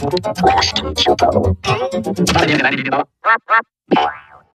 Last time, Chopo.